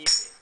keep it.